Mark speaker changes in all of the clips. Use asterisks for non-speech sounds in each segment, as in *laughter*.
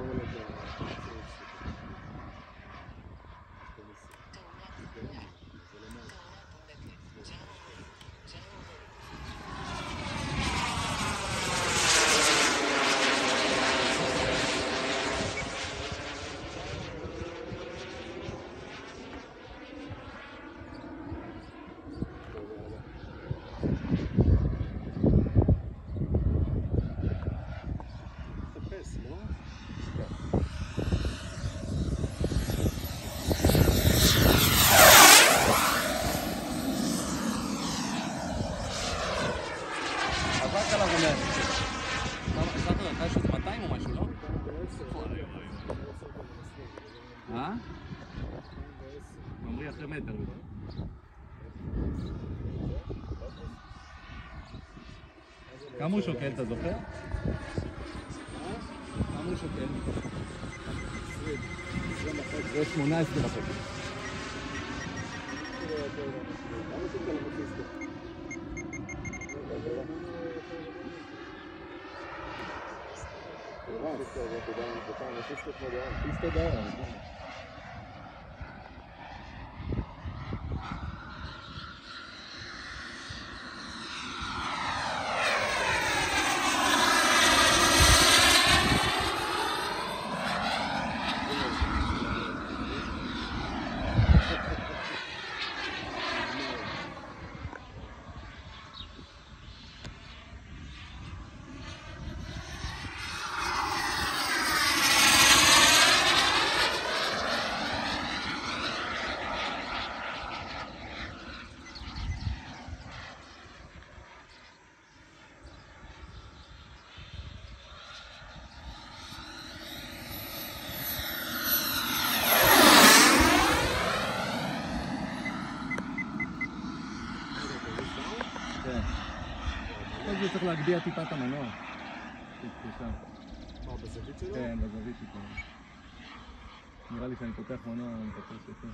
Speaker 1: কেমন আছেন אה? ממריא אחרי מטר. כמה הוא שוקל, אתה זוכר? כמה הוא שוקל? זה 18 וחצי.
Speaker 2: למה שאתה לא מכניס
Speaker 1: כל זה צריך להגביה טיפה את המנוע.
Speaker 2: מה, בזווית שלו?
Speaker 1: כן, בזווית טיפה. נראה לי שאני פותח מנוע, אני מקווה שכן.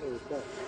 Speaker 1: טוב, יאללה,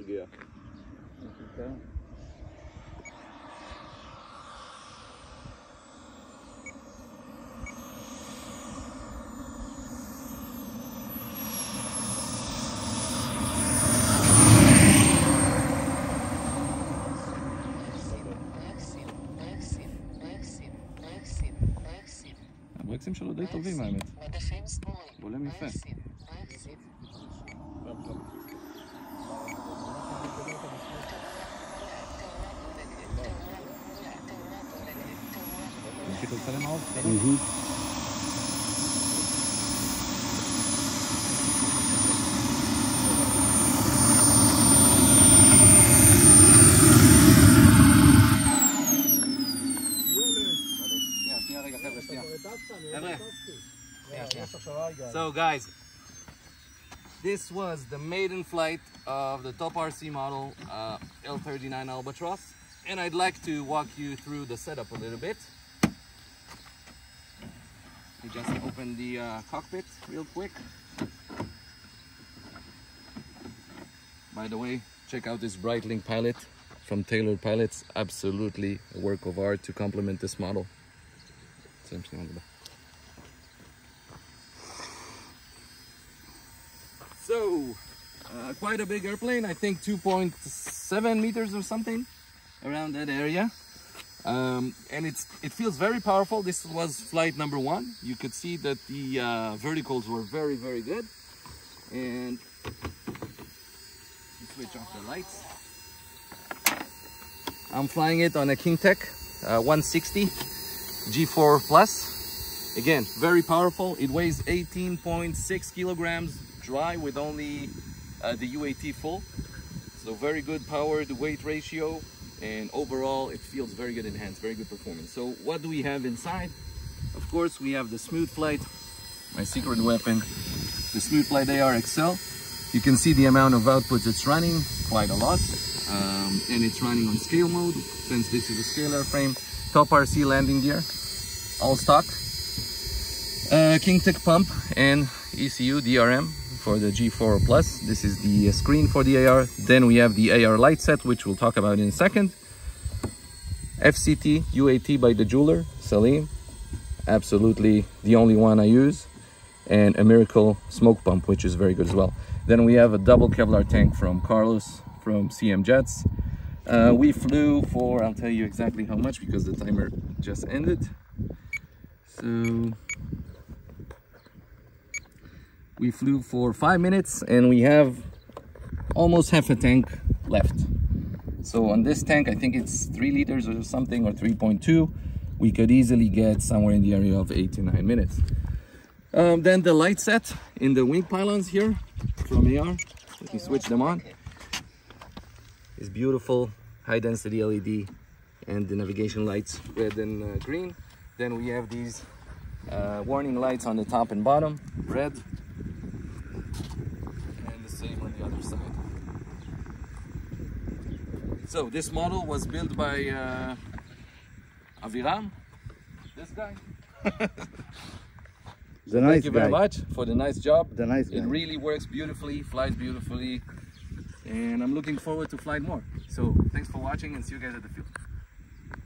Speaker 2: ברגיעה.
Speaker 1: הברקסים שלו די טובים האמת. בולם יפה. them all. Mm -hmm. So guys, this was the maiden flight of the Top RC model uh, L39 Albatros and I'd like to walk you through the setup a little bit. We just open the uh, cockpit real quick. By the way, check out this Breitling pilot from Taylor Pilots. Absolutely a work of art to complement this model. So, uh, quite a big airplane. I think 2.7 meters or something around that area. Um, and it's it feels very powerful. This was flight number one. You could see that the uh, verticals were very, very good. And switch off the lights. I'm flying it on a KingTech uh, 160 G4 Plus. Again, very powerful. It weighs 18.6 kilograms dry with only uh, the UAT full. So very good power to weight ratio and overall it feels very good in hands, very good performance. So what do we have inside? Of course, we have the Smoothflite, my secret weapon, the Smoothflite AR XL. You can see the amount of outputs it's running, quite a lot. Um, and it's running on scale mode, since this is a scale airframe. Top RC landing gear, all stock. Uh, KingTech pump and ECU DRM for the G4 Plus. This is the screen for the AR. Then we have the AR light set, which we'll talk about in a second. FCT UAT by the jeweler, Salim. Absolutely the only one I use. And a Miracle smoke pump, which is very good as well. Then we have a double Kevlar tank from Carlos from CM Jets. Uh, we flew for, I'll tell you exactly how much because the timer just ended. So we flew for five minutes and we have almost half a tank left. So on this tank, I think it's three liters or something or 3.2. We could easily get somewhere in the area of eight to nine minutes. Um, then the light set in the wing pylons here from AR. Let me switch them on. It's beautiful high density LED and the navigation lights red and uh, green. Then we have these uh, warning lights on the top and bottom, red. And the same on the other side. So this model was built by uh, Aviram, this guy. *laughs*
Speaker 2: The nice
Speaker 1: Thank you very
Speaker 2: guy.
Speaker 1: much for the nice job.
Speaker 2: The nice
Speaker 1: It
Speaker 2: guy.
Speaker 1: really works beautifully, flies beautifully, and I'm looking forward to flying more. So thanks for watching and see you guys at the field.